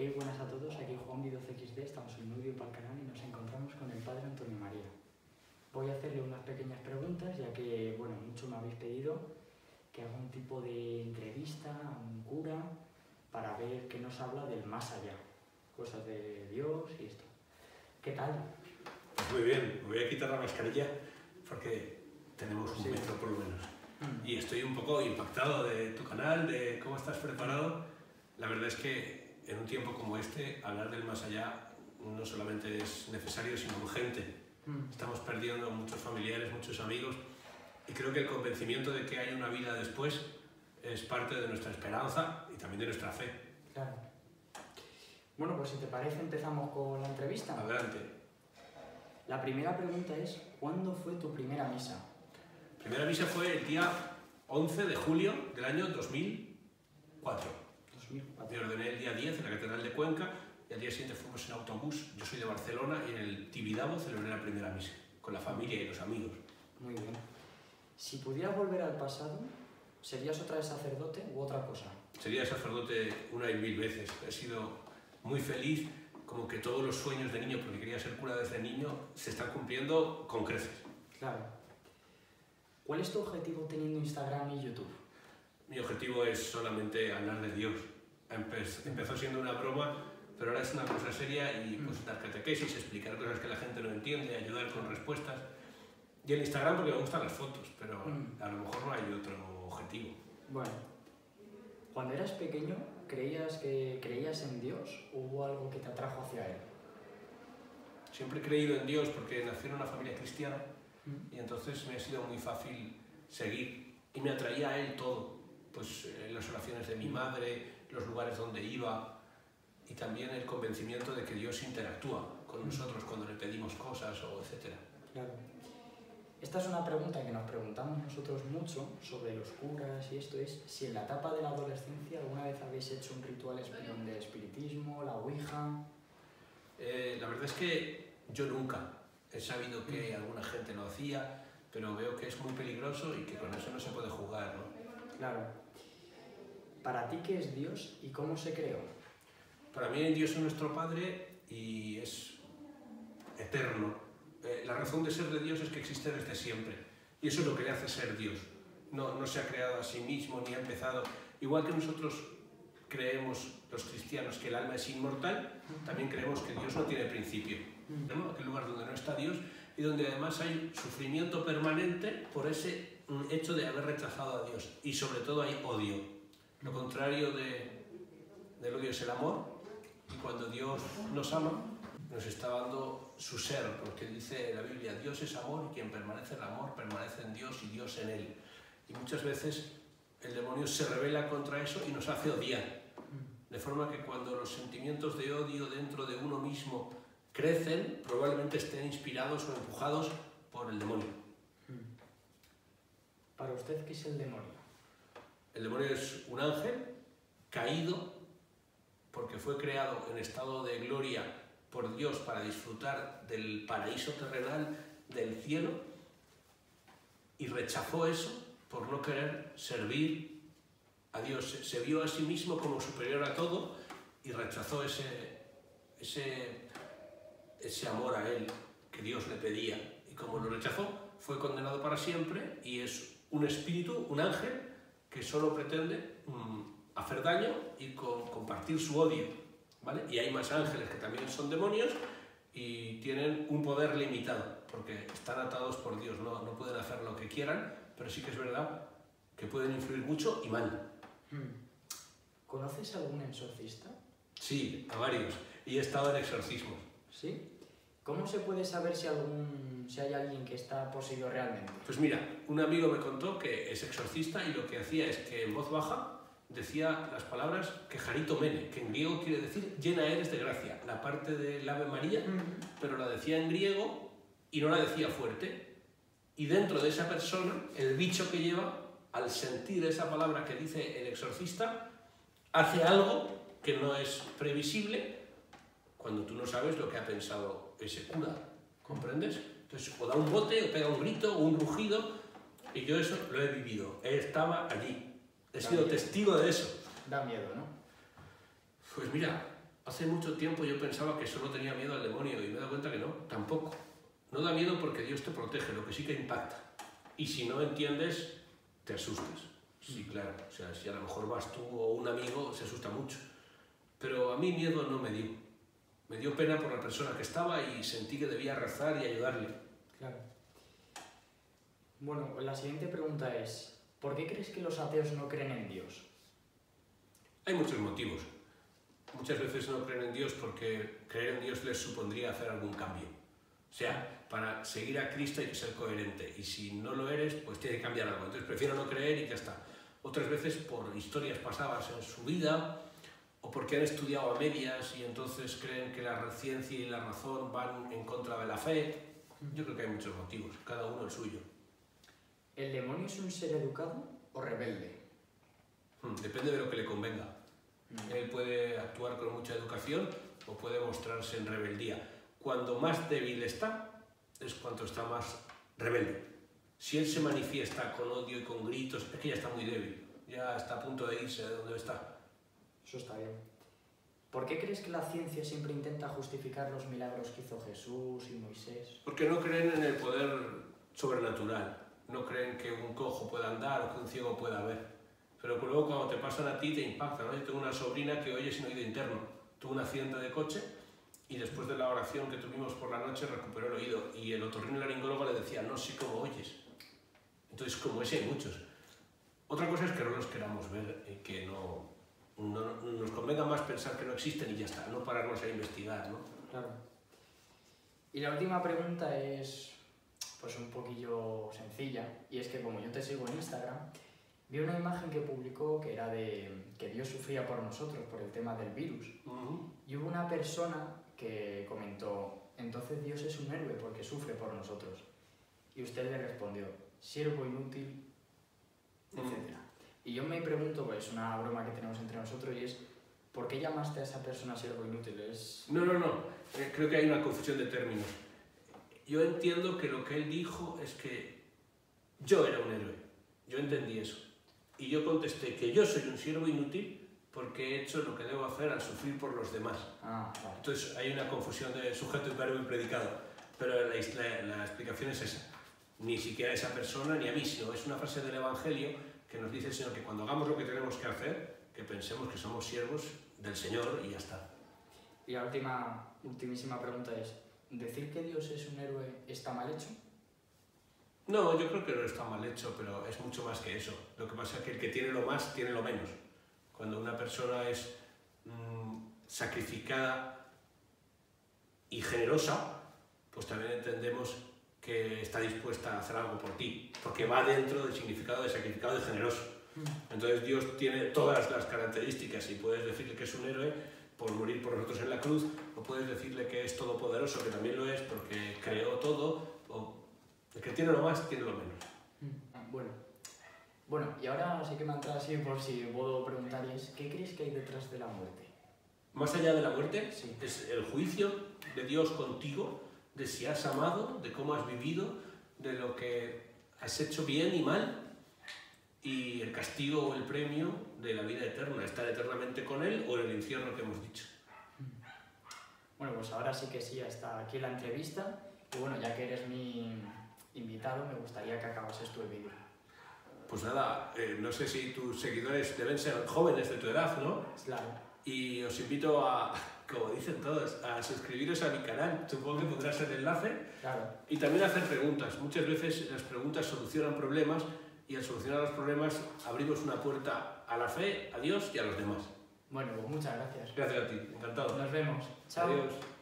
Hey, buenas a todos, aquí Juan 12XD, estamos en Nudio para el canal y nos encontramos con el padre Antonio María. Voy a hacerle unas pequeñas preguntas, ya que, bueno, mucho me habéis pedido que haga un tipo de entrevista a un cura para ver qué nos habla del más allá, cosas de Dios y esto. ¿Qué tal? Pues muy bien, me voy a quitar la mascarilla porque tenemos un Sí. metro por lo menos. Mm. Y estoy un poco impactado de tu canal, de cómo estás preparado. La verdad es que en un tiempo como este, hablar del más allá no solamente es necesario, sino urgente. Mm. Estamos perdiendo muchos familiares, muchos amigos, y creo que el convencimiento de que hay una vida después es parte de nuestra esperanza y también de nuestra fe. Claro. Bueno, pues si te parece empezamos con la entrevista. Adelante. La primera pregunta es, ¿cuándo fue tu primera misa? Primera misa fue el día 11 de julio del año 2004. 2004. Me ordené el día 10 en la Catedral de Cuenca y al día siguiente fuimos en autobús. Yo soy de Barcelona y en el Tibidabo celebré la primera misa con la familia y los amigos. Muy bien. Si pudieras volver al pasado, ¿serías otra vez sacerdote u otra cosa? Sería sacerdote una y mil veces. He sido muy feliz, como que todos los sueños de niño, porque quería ser cura desde niño, se están cumpliendo con creces. Claro. ¿Cuál es tu objetivo teniendo Instagram y YouTube? Mi objetivo es solamente hablar de Dios. Empe- empezó siendo una broma, pero ahora es una cosa seria y pues dar catequesis, explicar cosas que la gente no entiende, ayudar con respuestas. Y en Instagram porque me gustan las fotos, pero Mm. a lo mejor no hay otro objetivo. Bueno, cuando eras pequeño, ¿creías que creías en Dios o hubo algo que te atrajo hacia Él? Siempre he creído en Dios porque nací en una familia cristiana Mm. y entonces me ha sido muy fácil seguir y me atraía a Él todo, pues eh, las oraciones de mi madre, los lugares donde iba y también el convencimiento de que Dios interactúa con nosotros cuando le pedimos cosas o etcétera. Claro. Esta es una pregunta que nos preguntamos nosotros mucho sobre los curas y esto es si en la etapa de la adolescencia alguna vez habéis hecho un ritual de espiritismo, la ouija. Eh, la verdad es que yo nunca he sabido que alguna gente lo hacía, pero veo que es muy peligroso y que con eso no se puede jugar. ¿no? Claro. ¿Para ti qué es Dios y cómo se creó? Para mí Dios es nuestro Padre y es eterno. Eh, la razón de ser de Dios es que existe desde siempre y eso es lo que le hace ser Dios. No, no se ha creado a sí mismo ni ha empezado. Igual que nosotros creemos, los cristianos, que el alma es inmortal, también creemos que Dios no tiene principio. ¿no? Aquel lugar donde no está Dios y donde además hay sufrimiento permanente por ese mm, hecho de haber rechazado a Dios. Y sobre todo hay odio. Lo contrario de, del odio es el amor. Y cuando Dios nos ama, nos está dando su ser, porque dice la Biblia, Dios es amor y quien permanece en el amor permanece en Dios y Dios en él. Y muchas veces el demonio se revela contra eso y nos hace odiar. De forma que cuando los sentimientos de odio dentro de uno mismo crecen, probablemente estén inspirados o empujados por el demonio. Para usted, ¿qué es el demonio? El demonio es un ángel caído porque fue creado en estado de gloria por Dios para disfrutar del paraíso terrenal del cielo y rechazó eso por no querer servir a Dios. Se- vio a sí mismo como superior a todo y rechazó ese, ese, ese amor a Él que Dios le pedía. Y como lo rechazó, fue condenado para siempre y es un espíritu, un ángel, que solo pretende mm, hacer daño y co- compartir su odio. ¿vale? Y hay más ángeles que también son demonios y tienen un poder limitado, porque están atados por Dios, no, no pueden hacer lo que quieran, pero sí que es verdad que pueden influir mucho y mal. ¿Conoces algún exorcista? Sí, a varios. Y he estado en exorcismos. ¿Sí? ¿Cómo se puede saber si, algún, si hay alguien que está poseído realmente? Pues mira, un amigo me contó que es exorcista y lo que hacía es que en voz baja decía las palabras que Jarito Mene, que en griego quiere decir llena eres de gracia, la parte del Ave María, pero la decía en griego y no la decía fuerte. Y dentro de esa persona, el bicho que lleva, al sentir esa palabra que dice el exorcista, hace algo que no es previsible cuando tú no sabes lo que ha pensado ese cura. ¿Comprendes? Entonces, o da un bote, o pega un grito, o un rugido, y yo eso lo he vivido. Estaba allí. He sido testigo de eso. Da miedo, ¿no? Pues mira, Hace mucho tiempo yo pensaba que solo tenía miedo al demonio y me he dado cuenta que no, tampoco. No da miedo porque Dios te protege, lo que sí que impacta. Y si no entiendes, te asustas. Sí, claro. O sea, si a lo mejor vas tú o un amigo, se asusta mucho. Pero a mí miedo no me dio. Me dio pena por la persona que estaba y sentí que debía rezar y ayudarle. Claro. Bueno, la siguiente pregunta es, ¿por qué crees que los ateos no creen en Dios? Hay muchos motivos. Muchas veces no creen en Dios porque creer en Dios les supondría hacer algún cambio. O sea, para seguir a Cristo hay que ser coherente y si no lo eres, pues tiene que cambiar algo. Entonces prefiero no creer y ya está. Otras veces por historias pasadas en su vida o porque han estudiado a medias y entonces creen que la ciencia y la razón van en contra de la fe. Yo creo que hay muchos motivos, cada uno el suyo. ¿El demonio es un ser educado o rebelde? Hmm, depende de lo que le convenga. Mm. Él puede actuar con mucha educación o puede mostrarse en rebeldía. Cuando más débil está, es cuando está más rebelde. Si él se manifiesta con odio y con gritos, es que ya está muy débil, ya está a punto de irse de donde está. Eso está bien. ¿Por qué crees que la ciencia siempre intenta justificar los milagros que hizo Jesús y Moisés? Porque no creen en el poder sobrenatural, no creen que un cojo pueda andar o que un ciego pueda ver. Pero luego cuando te pasan a ti te impacta, ¿no? Yo tengo una sobrina que oye sin oído interno, tuvo un accidente de coche y después de la oración que tuvimos por la noche recuperó el oído y el otorrinolaringólogo le decía, no sé cómo oyes. Entonces, como ese hay muchos. Otra cosa es que no los queramos ver y que no, no, nos convenga más pensar que no existen y ya está, no pararnos a investigar, ¿no? Claro. Y la última pregunta es pues un poquillo sencilla y es que como yo te sigo en Instagram, vi una imagen que publicó que era de que Dios sufría por nosotros por el tema del virus. Ujú. Y hubo una persona que comentó, entonces Dios es un héroe porque sufre por nosotros. Y usted le respondió, siervo inútil, etc. Y yo me pregunto, pues es una broma que tenemos entre nosotros y es, ¿por qué llamaste a esa persona siervo inútil? Es... No, no, no. Eh, creo que hay una confusión de términos. Yo entiendo que lo que él dijo es que yo era un héroe. Yo entendí eso. Y yo contesté que yo soy un siervo inútil porque he hecho lo que debo hacer al sufrir por los demás. Ah. Entonces hay una confusión de sujeto y verbo y predicado. Pero la, la- la explicación es esa. Ni siquiera esa persona ni a mí, sino es una frase del Evangelio que nos dice el Señor que cuando hagamos lo que tenemos que hacer, que pensemos que somos siervos del Señor y ya está. Y la última, ultimísima pregunta es, ¿decir que Dios es un héroe está mal hecho? No, yo creo que no está mal hecho, pero es mucho más que eso. Lo que pasa es que el que tiene lo más tiene lo menos. Cuando una persona es mm, sacrificada y generosa, pues también entendemos que está dispuesta a hacer algo por ti, porque va dentro del significado de sacrificado y generoso. Entonces Dios tiene todas las características y puedes decirle que es un héroe por morir por nosotros en la cruz, o puedes decirle que es todopoderoso, que también lo es porque creó todo, o el que tiene lo más tiene lo menos. Ah, Bueno. Bueno, y ahora sí que me ha entrado así por si puedo preguntar y es, ¿qué crees que hay detrás de la muerte? Más allá de la muerte, Sí. es el juicio de Dios contigo, de si has amado, de cómo has vivido, de lo que has hecho bien y mal, y el castigo o el premio de la vida eterna, estar eternamente con Él o en el infierno que hemos dicho. Bueno, pues ahora sí que sí, hasta aquí la entrevista. Y bueno, ya que eres mi invitado, me gustaría que acabases el vídeo. Pues nada, eh, no sé si tus seguidores deben ser jóvenes de tu edad, ¿no? Claro. Y os invito a, como dicen todos, a suscribiros a mi canal. Supongo que pondrás el enlace. Claro. Y también hacer preguntas. Muchas veces las preguntas solucionan problemas y al solucionar los problemas abrimos una puerta a la fe, a Dios y a los demás. Bueno, pues muchas gracias. Gracias a ti, encantado. Nos vemos. Chao. Adiós.